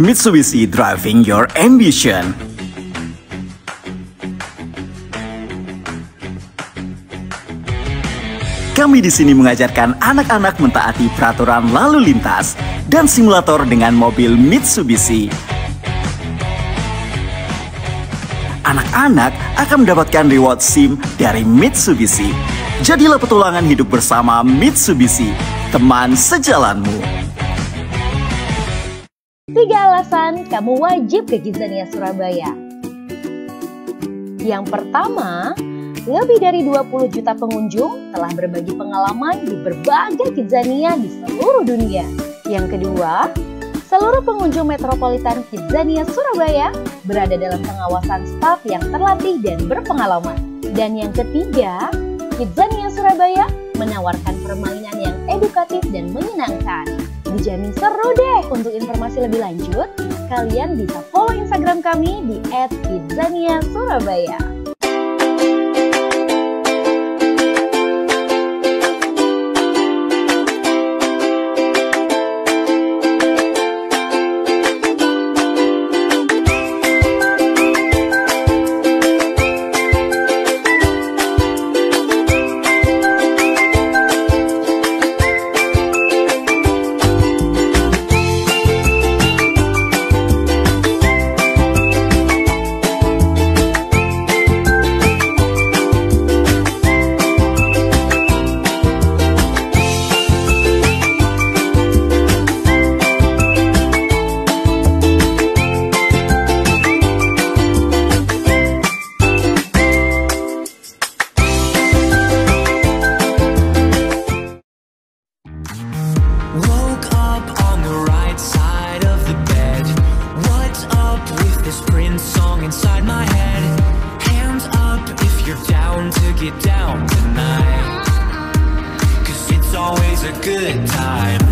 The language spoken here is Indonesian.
Mitsubishi driving your ambition. Kami di sini mengajarkan anak-anak mentaati peraturan lalu lintas dan simulator dengan mobil Mitsubishi. Anak-anak akan mendapatkan reward SIM dari Mitsubishi. Jadilah petualangan hidup bersama Mitsubishi, teman sejalanmu. Tiga alasan kamu wajib ke Kidzania Surabaya. Yang pertama, lebih dari 20 juta pengunjung telah berbagi pengalaman di berbagai Kidzania di seluruh dunia. Yang kedua, seluruh pengunjung metropolitan Kidzania Surabaya berada dalam pengawasan staf yang terlatih dan berpengalaman. Dan yang ketiga, Kidzania Surabaya menawarkan permainan yang edukatif dan menyenangkan. Dijamin seru deh. Untuk informasi lebih lanjut, kalian bisa follow Instagram kami di @kidzania_surabaya. Woke Prince song inside my head? Hands up if you're down to get down tonight. Cause it's always a good time.